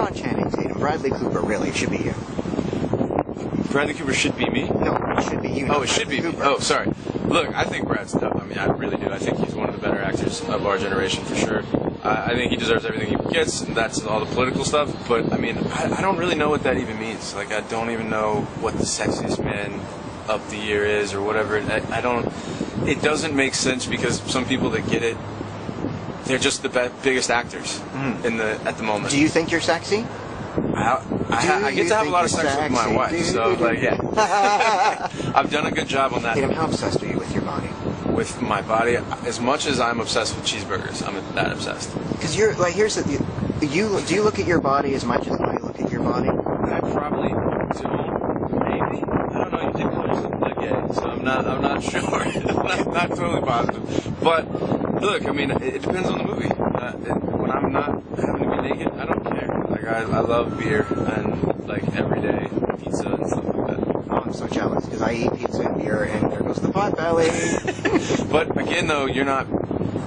on Channing Tatum. Bradley Cooper, really, should be you. Bradley Cooper should be me. No, it should be you. Oh, it should be Bradley me. Cooper. Oh, sorry. Look, I think Brad's tough. I mean, I really do. I think he's one of the better actors of our generation for sure. I, I think he deserves everything he gets, and that's all the political stuff. But I mean, I, I don't really know what that even means. Like, I don't even know what the sexiest man of the year is or whatever. I, I don't. It doesn't make sense because some people that get it, they're just the be- biggest actors mm. in the at the moment. Do you think you're sexy? I, I, I get to have a lot of sex with my sexy? wife, so like, yeah, I've done a good job on that. Tatum, how obsessed are you with your body? With my body, as much as I'm obsessed with cheeseburgers, I'm that obsessed. Because you're like, here's the you. Do you look at your body as much as I look at your body? I probably don't. Maybe I don't know. You did yourself like gay, so I'm not. I'm not sure. I'm not, not totally positive. But look, I mean, it, depends on the movie. Uh, it, when I'm not having to be naked, I don't care. Like I, I love beer and like everyday pizza and stuff like that. Oh, I'm so jealous because I eat pizza and beer, and there goes the pot belly. But again, though, you're not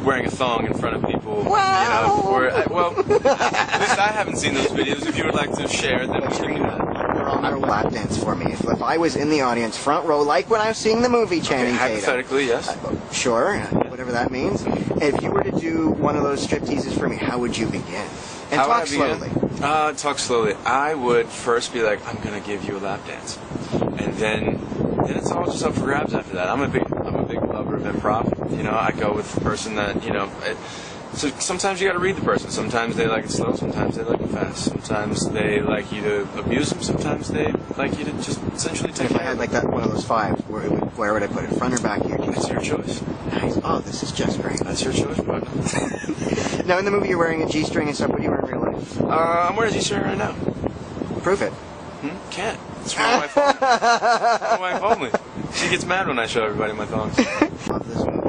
wearing a thong in front of people. Wow. You know, or, I, well, at least I haven't seen those videos. If you would like to share, then we can do that. You're on a lap dance for me. If, if I was in the audience, front row, like when I was seeing the movie Channing Tatum. Hypothetically, yes. Sure, whatever that means. If you were to do one of those strip teases for me, how would you begin? And How would talk I begin? slowly. Uh, talk slowly. I would first be like, I'm gonna give you a lap dance, and then then it's all just up for grabs after that. I'm a big I'm a big lover of improv. You know, I go with the person that you know. It, so sometimes you got to read the person. Sometimes they like it slow. Sometimes they like it fast. Sometimes they like you to abuse them. Sometimes they like you to just essentially take if I had like that one of those five, where, would, where would I put it? Front or back here? That's your choice. Nice. Oh, this is just great. That's your choice, bud. Now, in the movie, you're wearing a G-string and stuff. What do you wear in real life? uh, I'm wearing a G-string right now. Prove it. Hmm? Can't. It's my wife my wife only. She gets mad when I show everybody my thongs. Love this movie.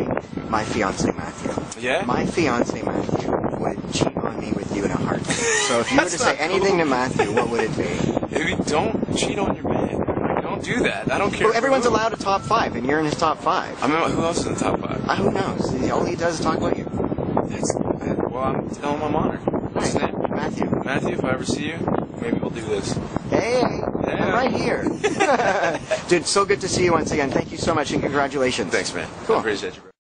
My fiance Matthew. Yeah? My fiance Matthew would cheat on me with you in a heartbeat. So if you were to say not anything to Matthew, what would it be? Maybe don't cheat on your man. Don't do that. I don't care. Well, everyone's allowed a top five, and you're in his top five. I mean, who else is in the top five? Uh, who knows? All he does is talk about you. That's, well, I'm telling him I'm honored. What's his name? Matthew. Matthew, if I ever see you, maybe we'll do this. Hey, Yeah. I'm right here. Dude, so good to see you once again. Thank you so much, and congratulations. Thanks, man. Cool. I appreciate you, bro.